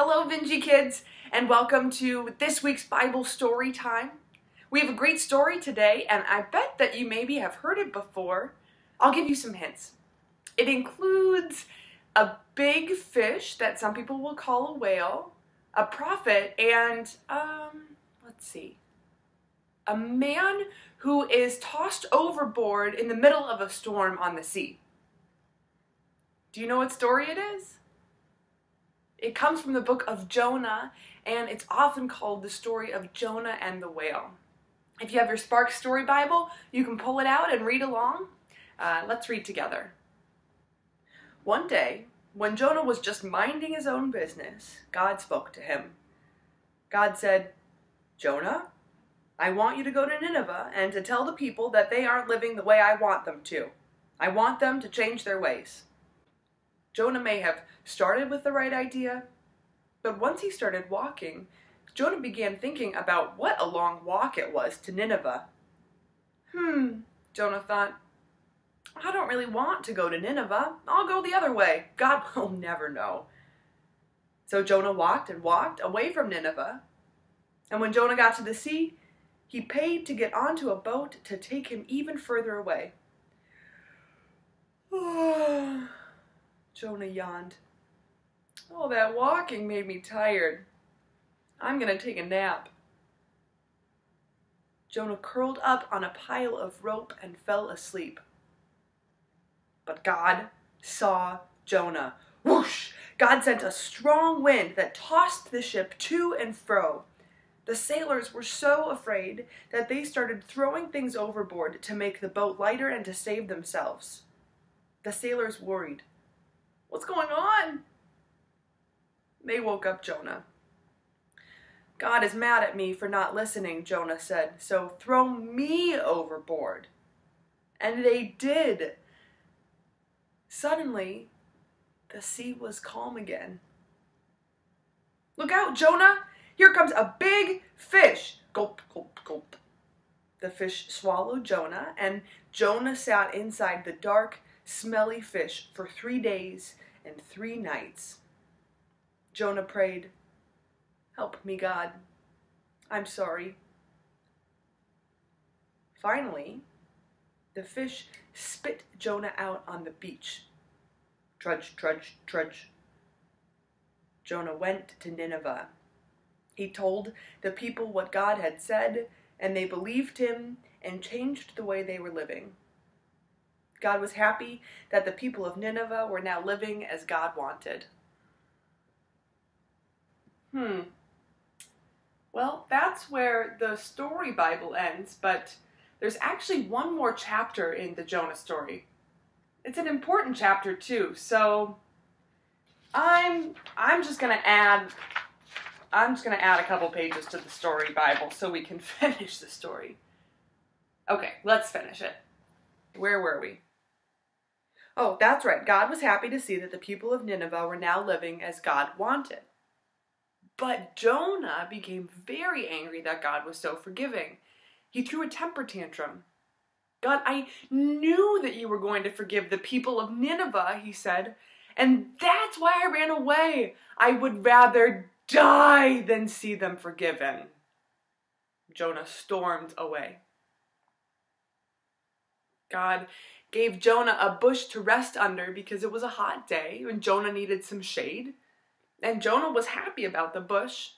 Hello, Vinje kids, and welcome to this week's Bible story time. We have a great story today, and I bet that you maybe have heard it before. I'll give you some hints. It includes a big fish that some people will call a whale, a prophet, and, um, let's see, a man who is tossed overboard in the middle of a storm on the sea. Do you know what story it is? It comes from the book of Jonah, and it's often called the story of Jonah and the whale. If you have your Spark Story Bible, you can pull it out and read along. Uh, let's read together. One day, when Jonah was just minding his own business, God spoke to him. God said, Jonah, I want you to go to Nineveh and to tell the people that they aren't living the way I want them to. I want them to change their ways. Jonah may have started with the right idea, but once he started walking, Jonah began thinking about what a long walk it was to Nineveh. Hmm, Jonah thought, I don't really want to go to Nineveh. I'll go the other way. God will never know. So Jonah walked and walked away from Nineveh. And when Jonah got to the sea, he paid to get onto a boat to take him even further away. Jonah yawned. Oh, that walking made me tired. I'm going to take a nap. Jonah curled up on a pile of rope and fell asleep. But God saw Jonah. Whoosh! God sent a strong wind that tossed the ship to and fro. The sailors were so afraid that they started throwing things overboard to make the boat lighter and to save themselves. The sailors worried. What's going on? They woke up Jonah. God is mad at me for not listening, Jonah said, so throw me overboard. And they did. Suddenly, the sea was calm again. Look out, Jonah! Here comes a big fish! Gulp, gulp, gulp. The fish swallowed Jonah, and Jonah sat inside the dark, smelly fish for three days and three nights. Jonah prayed, Help me, God. I'm sorry. Finally, the fish spit Jonah out on the beach. Trudge, trudge, trudge. Jonah went to Nineveh. He told the people what God had said, and they believed him and changed the way they were living. God was happy that the people of Nineveh were now living as God wanted. Hmm. Well, that's where the story Bible ends, but there's actually one more chapter in the Jonah story. It's an important chapter too, so I'm I'm just gonna add I'm just gonna add a couple pages to the story Bible so we can finish the story. Okay, let's finish it. Where were we? Oh, that's right. God was happy to see that the people of Nineveh were now living as God wanted. But Jonah became very angry that God was so forgiving. He threw a temper tantrum. God, I knew that you were going to forgive the people of Nineveh, he said, and that's why I ran away. I would rather die than see them forgiven. Jonah stormed away. God gave Jonah a bush to rest under because it was a hot day and Jonah needed some shade. And Jonah was happy about the bush.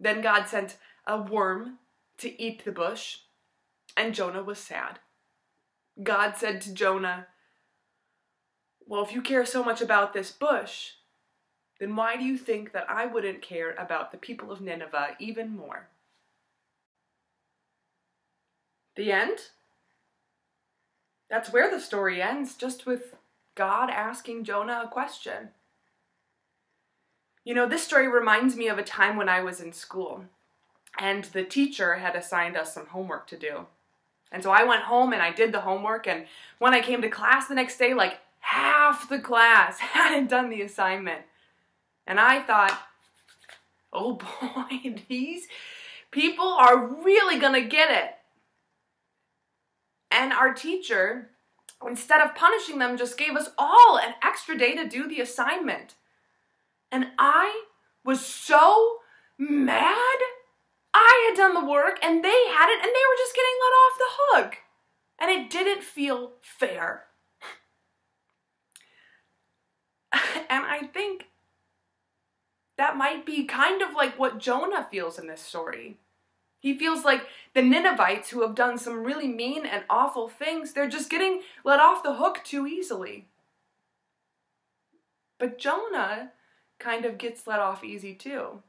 Then God sent a worm to eat the bush, and Jonah was sad. God said to Jonah, Well, if you care so much about this bush, then why do you think that I wouldn't care about the people of Nineveh even more? The end? That's where the story ends, just with God asking Jonah a question. You know, this story reminds me of a time when I was in school and the teacher had assigned us some homework to do. And so I went home and I did the homework, and when I came to class the next day, like half the class hadn't done the assignment. And I thought, oh boy, these people are really gonna get it. And our teacher, instead of punishing them, just gave us all an extra day to do the assignment. And I was so mad. I had done the work and they had it and they were just getting let off the hook. And it didn't feel fair. and I think that might be kind of like what Jonah feels in this story. He feels like the Ninevites who have done some really mean and awful things, they're just getting let off the hook too easily. But Jonah kind of gets let off easy too.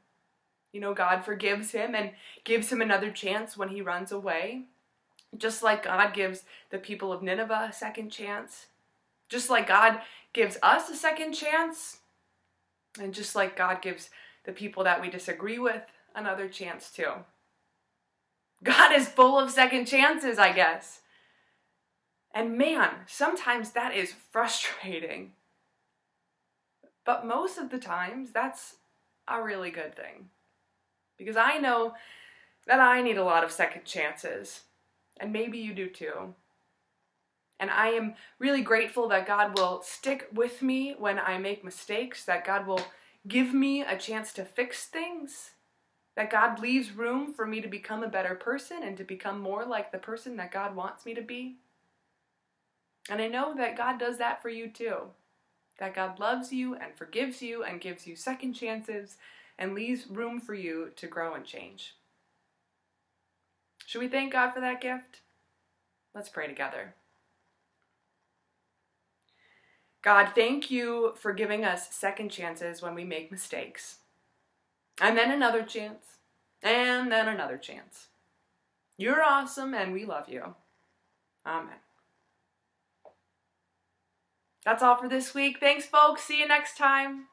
You know, God forgives him and gives him another chance when he runs away. Just like God gives the people of Nineveh a second chance. Just like God gives us a second chance. And just like God gives the people that we disagree with another chance too. God is full of second chances, I guess. And man, sometimes that is frustrating. But most of the times, that's a really good thing. Because I know that I need a lot of second chances. And maybe you do too. And I am really grateful that God will stick with me when I make mistakes, that God will give me a chance to fix things, that God leaves room for me to become a better person and to become more like the person that God wants me to be. And I know that God does that for you too. That God loves you and forgives you and gives you second chances and leaves room for you to grow and change. Should we thank God for that gift? Let's pray together. God, thank you for giving us second chances when we make mistakes. And then another chance. And then another chance. You're awesome and we love you. Amen. That's all for this week. Thanks, folks. See you next time.